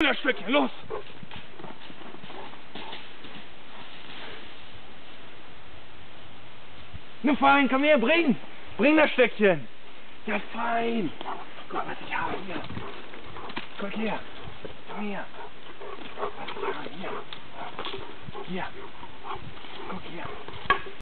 Das Stückchen, los! Na fein, komm her, bring! Bring das Stöckchen! Ja, fein! Guck, was ich habe hier! Guck her! Komm her! Was ich habe hier! Hier!